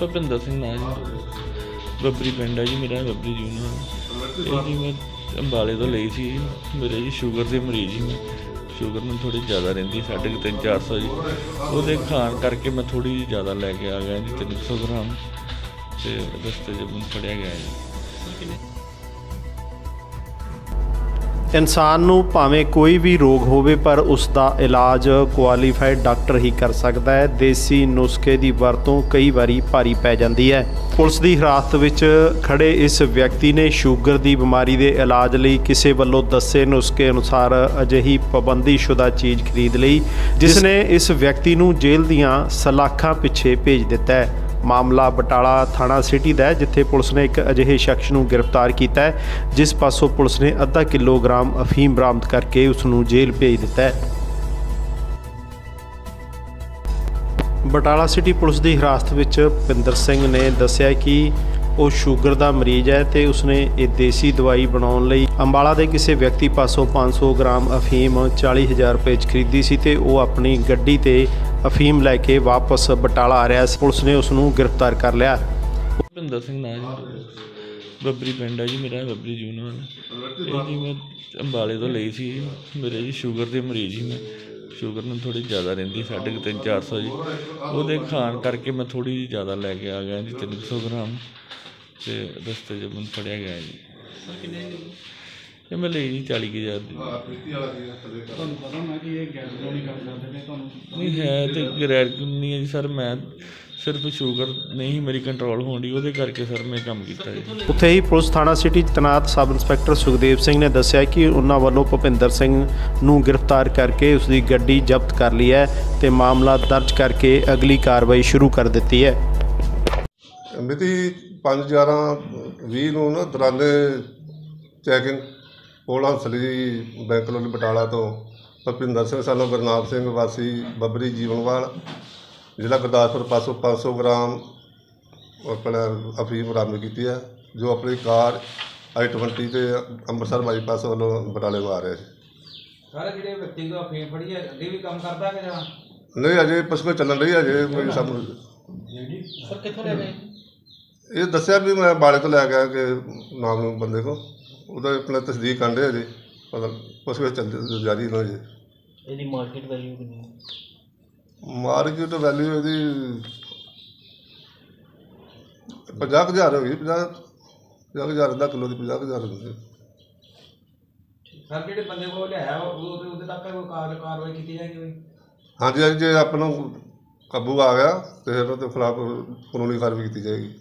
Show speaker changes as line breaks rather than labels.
ਭੁਪਿੰਦਰ ਸਿੰਘ ਨਾਂ ਜੀ ਬੱਬਰੀ ਪਿੰਡ ਹੈ ਜੀ, ਮੇਰਾ ਬੱਬਰੀ ਜੀ ਨਾਲ ਇਹ ਜੀ ਮੈਂ ਅੰਬਾਲੇ ਤੋਂ ਲਈ ਸੀ। ਮੇਰੇ ਜੀ ਸ਼ੂਗਰ ਦੇ ਮਰੀਜ਼ ਸੀ। ਮੈਂ ਸ਼ੂਗਰ ਮੈਨੂੰ ਥੋੜੀ ਜ਼ਿਆਦਾ ਰਹਿੰਦੀ ਸਾਢੇ ਕੁ ਤਿੰਨ ਚਾਰ ਸੌ ਜੀ। ਉਹਦੇ ਖਾਣ ਕਰਕੇ ਮੈਂ ਥੋੜੀ ਜਿਹੀ ਜ਼ਿਆਦਾ ਲੈ ਕੇ ਆ ਗਿਆ ਜੀ 300 ਗ੍ਰਾਮ। ਤੇ ਰਸਤੇ 'ਚ ਮੈਨੂੰ ਫੜਿਆ ਗਿਆ ਜੀ।
ਇਨਸਾਨ ਨੂੰ ਭਾਵੇਂ ਕੋਈ ਵੀ ਰੋਗ ਹੋਵੇ ਪਰ ਉਸ ਦਾ ਇਲਾਜ ਕੁਆਲੀਫਾਈਡ ਡਾਕਟਰ ਹੀ ਕਰ ਸਕਦਾ ਹੈ। ਦੇਸੀ ਨੁਸਖੇ ਦੀ ਵਰਤੋਂ ਕਈ ਵਾਰੀ ਭਾਰੀ ਪੈ ਜਾਂਦੀ ਹੈ। ਪੁਲਿਸ ਦੀ ਹਿਰਾਸਤ ਵਿੱਚ ਖੜੇ ਇਸ ਵਿਅਕਤੀ ਨੇ ਸ਼ੂਗਰ ਦੀ ਬਿਮਾਰੀ ਦੇ ਇਲਾਜ ਲਈ ਕਿਸੇ ਵੱਲੋਂ ਦੱਸੇ ਨੁਸਖੇ ਅਨੁਸਾਰ ਅਜਿਹੀ ਪਾਬੰਦੀਸ਼ੁਦਾ ਚੀਜ਼ ਖਰੀਦ ਲਈ ਜਿਸ ਨੇ ਇਸ ਵਿਅਕਤੀ ਨੂੰ ਜੇਲ੍ਹ ਦੀਆਂ ਸਲਾਖਾਂ ਪਿੱਛੇ ਭੇਜ ਦਿੱਤਾ ਹੈ। ਮਾਮਲਾ ਬਟਾਲਾ ਥਾਣਾ ਸਿਟੀ ਦਾ ਹੈ, ਜਿੱਥੇ ਪੁਲਿਸ ਨੇ ਇੱਕ ਅਜਿਹੇ ਸ਼ਖਸ ਨੂੰ ਗ੍ਰਿਫਤਾਰ ਕੀਤਾ ਹੈ, ਜਿਸ ਪਾਸੋਂ ਪੁਲਿਸ ਨੇ ਅੱਧਾ ਕਿਲੋਗ੍ਰਾਮ ਅਫੀਮ ਬਰਾਮਦ ਕਰਕੇ ਉਸ ਨੂੰ ਜੇਲ੍ਹ ਭੇਜ ਦਿੱਤਾ ਹੈ। ਬਟਾਲਾ ਸਿਟੀ ਪੁਲਿਸ ਦੀ ਹਿਰਾਸਤ ਵਿੱਚ ਪਿੰਦਰ ਸਿੰਘ ਨੇ ਦੱਸਿਆ ਕਿ ਉਹ ਸ਼ੂਗਰ ਦਾ ਮਰੀਜ਼ ਹੈ ਤੇ ਉਸਨੇ ਇਹ ਦੇਸੀ ਦਵਾਈ ਬਣਾਉਣ ਲਈ ਅੰਬਾਲਾ ਦੇ ਕਿਸੇ ਵਿਅਕਤੀ ਪਾਸੋਂ 500 ਗ੍ਰਾਮ ਅਫੀਮ 40000 ਰੁਪਏ 'ਚ ਖਰੀਦੀ ਸੀ ਤੇ ਉਹ ਆਪਣੀ ਗੱਡੀ ਤੇ ਅਫੀਮ ਲੈ ਕੇ ਵਾਪਸ ਬਟਾਲਾ ਆ ਰਿਹਾ ਸੀ। ਪੁਲਿਸ ਨੇ ਉਸ ਨੂੰ ਗ੍ਰਿਫਤਾਰ ਕਰ ਲਿਆ।
ਭੁਪਿੰਦਰ ਸਿੰਘ ਨਾਂ ਜੀ। ਬੱਬਰੀ ਪਿੰਡ ਹੈ ਜੀ, ਮੇਰਾ ਬੱਬਰੀ ਜੀ ਇਹ ਜੀ ਮੈਂ ਅੰਬਾਲੇ ਤੋਂ ਲਈ ਸੀ। ਮੇਰੇ ਜੀ ਸ਼ੂਗਰ ਦੇ ਮਰੀਜ਼ ਸੀ ਮੈਂ। ਸ਼ੂਗਰ ਨੂੰ ਥੋੜੀ ਜ਼ਿਆਦਾ ਰਹਿੰਦੀ, ਸਾਢੇ ਕੁ ਤਿੰਨ, ਚਾਰ ਸੌ ਜੀ। ਉਹਦੇ ਖਾਣ ਕਰਕੇ ਮੈਂ ਥੋੜੀ ਜਿਹੀ ਜ਼ਿਆਦਾ ਲੈ ਕੇ ਆ ਗਿਆ ਜੀ 300 ਗ੍ਰਾਮ। ਤੇ ਰਸਤੇ 'ਚ ਮੈਨੂੰ ਫੜਿਆ ਗਿਆ ਜੀ। ਇਹ ਮੈਂ ਲਈ ਜੀ 40 ਕੁ ਹਜ਼ਾਰ ਦੀ।
ਤੁਹਾਨੂੰ ਪਤਾ ਮੈਂ ਕਿ ਇਹ ਗੈਸ ਨਹੀਂ ਕੰਮ ਕਰਦੇ ਨੇ ਤੁਹਾਨੂੰ
ਨਹੀਂ ਹੈ ਤੇ ਗ੍ਰੈਡ ਨਹੀਂ ਹੈ ਜੀ ਸਰ ਮੈਂ ਸਿਰਫ ਸ਼ੂਗਰ ਨਹੀਂ ਮੇਰੀ ਕੰਟਰੋਲ ਹੋਣ ਉਹਦੇ ਕਰਕੇ ਸਰ ਮੈਂ ਕੰਮ ਕੀਤਾ ਜੀ।
ਉੱਥੇ ਹੀ ਪੁਲਿਸ ਥਾਣਾ ਸਿਟੀ 'ਚ ਤੈਨਾਤ ਸਬ ਇੰਸਪੈਕਟਰ ਸੁਖਦੇਵ ਸਿੰਘ ਨੇ ਦੱਸਿਆ ਕਿ ਉਹਨਾਂ ਵੱਲੋਂ ਭੁਪਿੰਦਰ ਸਿੰਘ ਨੂੰ ਗ੍ਰਿਫਤਾਰ ਕਰਕੇ ਉਸ ਦੀ ਗੱਡੀ ਜ਼ਬਤ ਕਰ ਲਈ ਹੈ ਤੇ ਮਾਮਲਾ ਦਰਜ ਕਰਕੇ ਅਗਲੀ ਕਾਰਵਾਈ ਸ਼ੁਰੂ ਕਰ ਦਿੱਤੀ ਹੈ।
ਮਿਤੀ 5/11/20 ਨੂੰ ਨਾ ਦੌਰਾਨੇ ਚੈਕਿੰਗ ਪੋਲਾ ਹੰਸਲੀ ਬੈਂਕ ਲੋਨੀ ਬਟਾਲਾ ਤੋਂ ਭਪਿੰਦਰ ਸਿੰਘ ਸਾਨੂੰ ਗੁਰਨਾਮ ਸਿੰਘ ਵਾਸੀ ਬੱਬਰੀ ਜੀਵਨਵਾਲ ਜ਼ਿਲ੍ਹਾ ਗੁਰਦਾਸਪੁਰ ਪਾਸੋਂ 500 ਗ੍ਰਾਮ ਆਪਣਾ ਅਫੀਮ ਬਰਾਮਦ ਕੀਤੀ ਹੈ ਜੋ ਆਪਣੀ ਕਾਰ ਆਈ 20 ਤੇ ਅੰਮ੍ਰਿਤਸਰ ਬਾਈਪਾਸ ਵੱਲੋਂ ਬਟਾਲੇ ਨੂੰ ਆ ਰਿਹਾ ਸੀ
ਸਾਰੇ ਜਿਹੜੇ ਵਿਅਕਤੀ ਦਾ ਫੇਮ ਫੜੀ ਹੈ ਅੱਗੇ ਵੀ ਕੰਮ ਕਰਦਾ ਕਿ ਜਾਂ?
ਨਹੀਂ ਅਜੇ ਪੁੱਛ ਚੱਲਣ ਰਹੀ ਹੈ ਅਜੇ ਕੋਈ ਸਾਨੂੰ
ਸਰ ਕਿੱਥੋਂ ਲੈ ਗਏ?
ਇਹ ਦੱਸਿਆ ਵੀ ਮੈਂ ਬਾਲੇ ਤੋਂ ਲੈ ਗਿਆ ਕਿ ਨਾਮ ਨੂੰ ਬੰਦੇ ਕੋ ਉਹਦਾ ਆਪਣਾ ਤਸਦੀਕ ਕਰਦੇ ਅਜੇ ਪਤਾ ਪੁੱਛ ਵਿੱਚ ਚੱਲ ਜਾਰੀ ਨਾ ਜੀ
ਇਹਦੀ ਮਾਰਕੀਟ ਵੈਲਿਊ ਕਿੰਨੀ ਹੈ
ਮਾਰਕੀਟ ਵੈਲਿਊ ਇਹਦੀ ਪੰਜਾਹ ਕੁ ਹਜ਼ਾਰ ਹੋ ਗਈ ਪੰਜਾਹ ਪੰਜਾਹ ਕੁ ਹਜ਼ਾਰ ਦਾ ਕਿਲੋ ਦੀ ਪੰਜਾਹ ਕੁ ਹਜ਼ਾਰ ਹੁੰਦੀ
ਸਰ ਜਿਹੜੇ ਬੰਦੇ ਕੋਲ ਲਿਆਇਆ ਉਹ ਉਹਦੇ ਉਹਦੇ ਤੱਕ ਕੋਈ ਕਾਰ ਕਾਰਵਾਈ ਕੀਤੀ ਜਾਏਗੀ
ਹਾਂਜੀ ਹਾਂਜੀ ਜੇ ਆਪਾਂ ਨੂੰ ਕਾਬੂ ਆ ਗਿਆ ਤੇ ਫਿਰ ਉਹਦੇ ਖਿਲਾਫ ਕਾਨੂੰਨੀ ਕਾਰਵਾਈ ਕੀਤੀ ਜਾਏਗੀ।